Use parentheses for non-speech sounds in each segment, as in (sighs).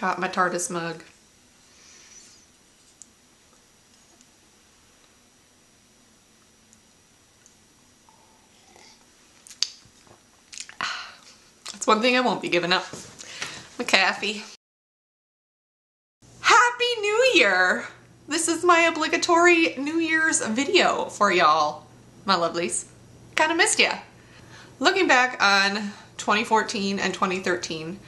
Got my TARDIS mug. (sighs) That's one thing I won't be giving up. McAfee. Happy New Year! This is my obligatory New Year's video for y'all, my lovelies. Kinda missed ya. Looking back on 2014 and 2013,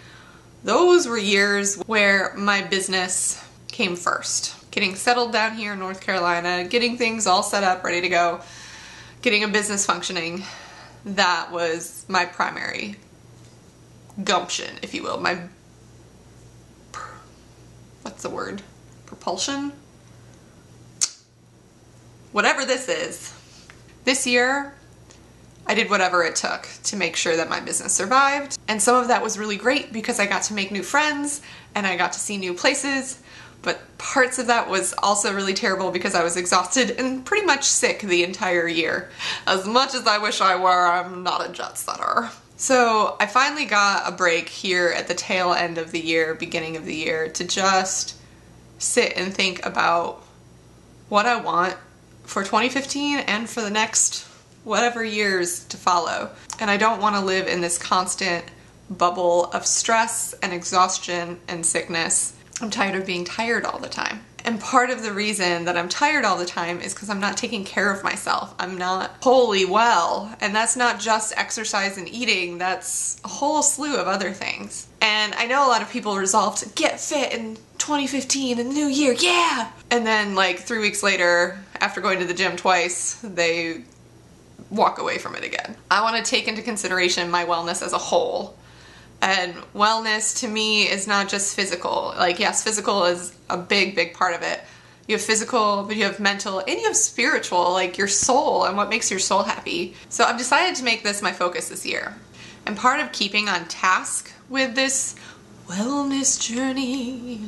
those were years where my business came first. Getting settled down here in North Carolina, getting things all set up, ready to go, getting a business functioning, that was my primary gumption, if you will. My, what's the word? Propulsion? Whatever this is. This year, I did whatever it took to make sure that my business survived. And some of that was really great because I got to make new friends and I got to see new places. But parts of that was also really terrible because I was exhausted and pretty much sick the entire year. As much as I wish I were, I'm not a jet setter. So I finally got a break here at the tail end of the year, beginning of the year, to just sit and think about what I want for 2015 and for the next whatever years to follow. And I don't want to live in this constant bubble of stress and exhaustion and sickness. I'm tired of being tired all the time. And part of the reason that I'm tired all the time is because I'm not taking care of myself. I'm not wholly well. And that's not just exercise and eating, that's a whole slew of other things. And I know a lot of people resolve to get fit in 2015 and the new year, yeah! And then, like, three weeks later, after going to the gym twice, they walk away from it again. I want to take into consideration my wellness as a whole. And wellness to me is not just physical. Like, yes, physical is a big, big part of it. You have physical, but you have mental, and you have spiritual, like your soul and what makes your soul happy. So I've decided to make this my focus this year. And part of keeping on task with this wellness journey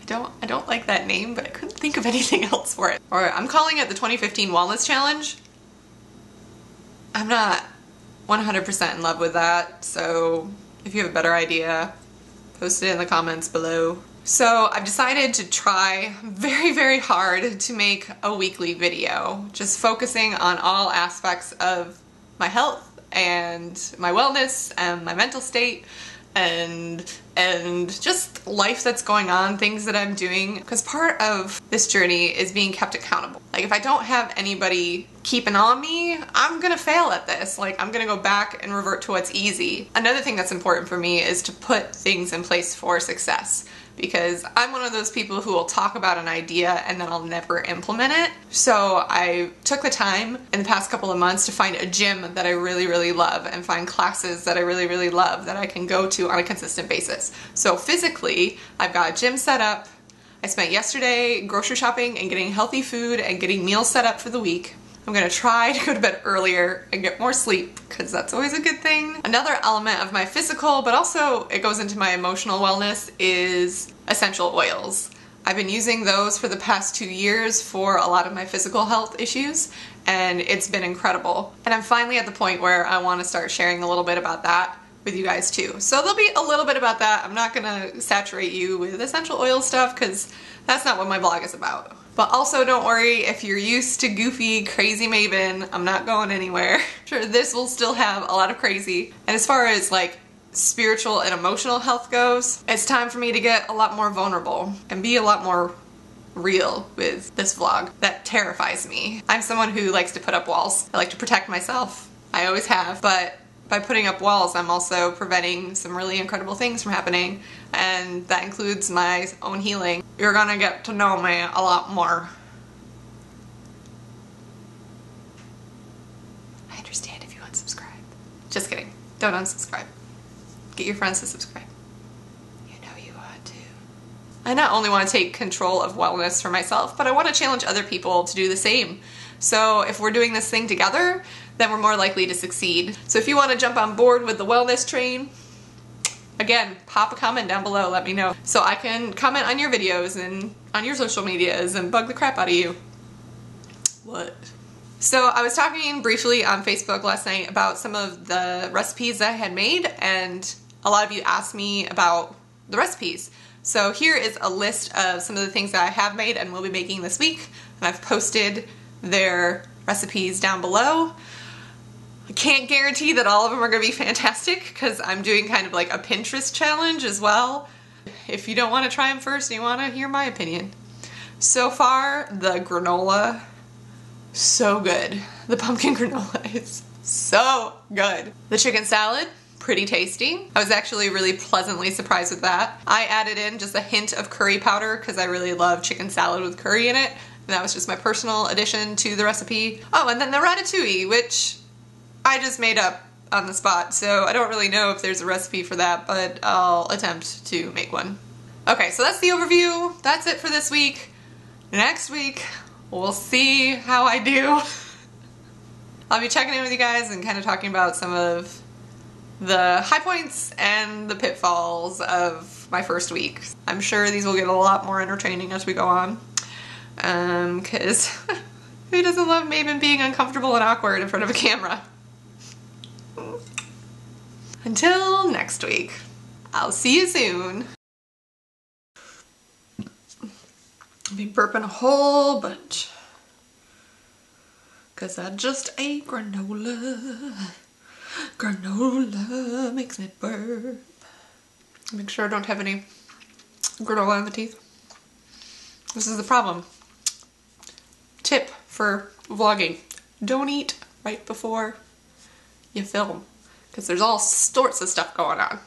I don't I don't like that name, but I couldn't think of anything (laughs) else for it. Or I'm calling it the 2015 Wellness Challenge I'm not 100% in love with that, so if you have a better idea, post it in the comments below. So I've decided to try very, very hard to make a weekly video, just focusing on all aspects of my health and my wellness and my mental state and and just life that's going on, things that I'm doing. Because part of this journey is being kept accountable. Like if I don't have anybody keeping on me, I'm gonna fail at this. Like I'm gonna go back and revert to what's easy. Another thing that's important for me is to put things in place for success because I'm one of those people who will talk about an idea and then I'll never implement it. So I took the time in the past couple of months to find a gym that I really, really love and find classes that I really, really love that I can go to on a consistent basis. So physically, I've got a gym set up. I spent yesterday grocery shopping and getting healthy food and getting meals set up for the week. I'm gonna try (laughs) to go to bed earlier and get more sleep because that's always a good thing. Another element of my physical, but also it goes into my emotional wellness, is essential oils. I've been using those for the past two years for a lot of my physical health issues and it's been incredible. And I'm finally at the point where I want to start sharing a little bit about that with you guys too. So there'll be a little bit about that. I'm not gonna saturate you with essential oil stuff because that's not what my blog is about. But also don't worry if you're used to goofy, crazy Mabyn, I'm not going anywhere. (laughs) Sure, this will still have a lot of crazy. And as far as like spiritual and emotional health goes, it's time for me to get a lot more vulnerable and be a lot more real with this vlog. That terrifies me. I'm someone who likes to put up walls. I like to protect myself. I always have, but by putting up walls, I'm also preventing some really incredible things from happening, and that includes my own healing. You're gonna get to know me a lot more. I understand if you unsubscribe. Just kidding. Don't unsubscribe. Get your friends to subscribe. You know you ought to. I not only want to take control of wellness for myself, but I want to challenge other people to do the same. So if we're doing this thing together, then we're more likely to succeed. So if you want to jump on board with the wellness train, again, pop a comment down below, let me know. So I can comment on your videos and on your social medias and bug the crap out of you. What? So I was talking briefly on Facebook last night about some of the recipes that I had made and a lot of you asked me about the recipes. So here is a list of some of the things that I have made and will be making this week. And I've posted their recipes down below. Can't guarantee that all of them are going to be fantastic because I'm doing kind of like a Pinterest challenge as well. If you don't want to try them first, you want to hear my opinion. So far, the granola, so good. The pumpkin (laughs) granola is so good. The chicken salad, pretty tasty. I was actually really pleasantly surprised with that. I added in just a hint of curry powder because I really love chicken salad with curry in it. And that was just my personal addition to the recipe. Oh, and then the ratatouille, which I just made up on the spot, so I don't really know if there's a recipe for that, but I'll attempt to make one. Okay, so that's the overview. That's it for this week. Next week, we'll see how I do. (laughs) I'll be checking in with you guys and kind of talking about some of the high points and the pitfalls of my first week. I'm sure these will get a lot more entertaining as we go on. Um, cause (laughs) who doesn't love Mabyn being uncomfortable and awkward in front of a camera? Until next week, I'll see you soon. I'll be burping a whole bunch. Cause I just ate granola. Granola makes me burp. Make sure I don't have any granola in the teeth. This is the problem. Tip for vlogging. Don't eat right before you film because there's all sorts of stuff going on.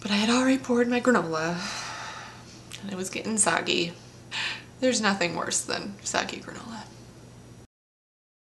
But I had already poured my granola and it was getting soggy. There's nothing worse than soggy granola.